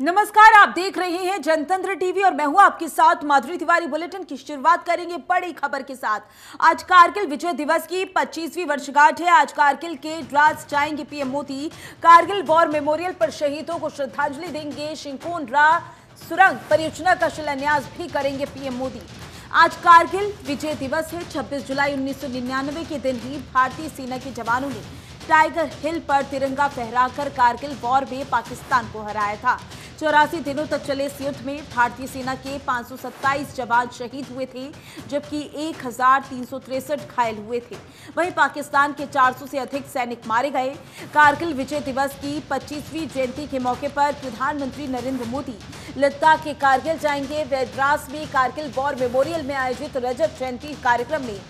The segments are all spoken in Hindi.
नमस्कार, आप देख रहे हैं जनतंत्र टीवी और मैं हूँ आपके साथ माधुरी तिवारी। बुलेटिन की शुरुआत करेंगे बड़ी खबर के साथ। आज कारगिल विजय दिवस की 25वीं वर्षगांठ है। आज कारगिल के द्रास जाएँगे PM Modi. Kargil war memorial पर शहीदों को श्रद्धांजलि देंगे शिंकोन रा सुरंग। परियोजना का शिलान्यास भी करेंगे पीएम मोदी। आज कारगिल विजय दिवस है। 26 जुलाई 1999 के दिन ही भारतीय सेना के जवानों ने टाइगर हिल पर तिरंगा फहराकर कारगिल वॉर में पाकिस्तान को हराया था। चौरासी दिनों तक चले इस युद्ध में भारतीय सेना के 527 जवान शहीद हुए थे, जबकि एक घायल हुए थे। वहीं पाकिस्तान के 400 से अधिक सैनिक मारे गए। कारगिल विजय दिवस की 25वीं जयंती के मौके पर प्रधानमंत्री नरेंद्र मोदी लद्दाख के कारगिल जाएँगे। वे द्रास में कारगिल वॉर मेमोरियल में आयोजित रजत जयंती कार्यक्रम में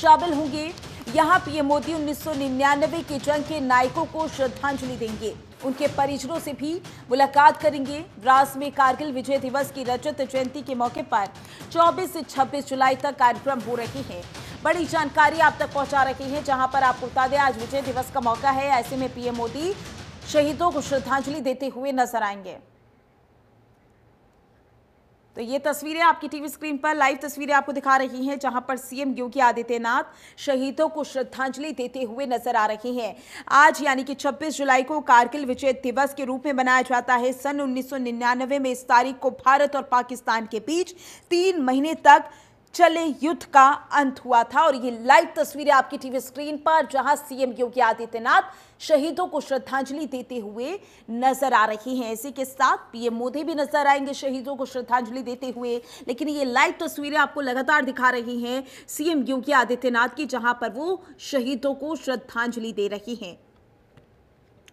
शामिल होंगे। यहाँ पीएम मोदी 1999 के जंग के नायकों को श्रद्धांजलि देंगे। उनके परिजनों से भी मुलाकात करेंगे। द्रास में कारगिल विजय दिवस की रजत जयंती के मौके पर 24 से 26 जुलाई तक कार्यक्रम हो रहे हैं। बड़ी जानकारी आप तक पहुँचा रहे हैं, जहाँ पर आपको बता दें, आज विजय दिवस का मौका है। ऐसे में पीएम मोदी शहीदों को श्रद्धांजलि देते हुए नज़र आएँगे। तो ये तस्वीरें आपकी टीवी स्क्रीन पर लाइव तस्वीरें आपको दिखा रही हैं, जहाँ पर सीएम योगी आदित्यनाथ शहीदों को श्रद्धांजलि देते हुए नज़र आ रहे हैं। आज यानी कि 26 जुलाई को कारगिल विजय दिवस के रूप में मनाया जाता है। सन 1999 में इस तारीख को भारत और पाकिस्तान के बीच तीन महीने तक चले, युद्ध का अंत हुआ था और ये लाइव तस्वीरें आपकी टीवी स्क्रीन पर, जहाँ सीएम योगी आदित्यनाथ शहीदों को श्रद्धांजलि देते हुए नज़र आ रही हैं। इसी के साथ पीएम मोदी भी नज़र आएँगे शहीदों को श्रद्धांजलि देते हुए। लेकिन ये लाइव तस्वीरें आपको लगातार दिखा रही हैं सीएम योगी आदित्यनाथ की, जहाँ पर वो शहीदों को श्रद्धांजलि दे रही हैं।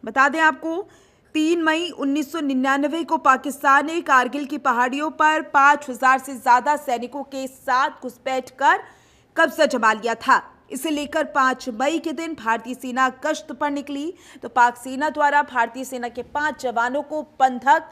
बता दें आपको तीन मई 1999 को पाकिस्तान ने कारगिल की पहाड़ियों पर 5000 से ज़्यादा सैनिकों के साथ घुसपैठ कर कब्जा जमा लिया था। इसे लेकर 5 मई के दिन भारतीय सेना गश्त पर निकली। तो पाक सेना द्वारा भारतीय सेना के पाँच जवानों को बंधक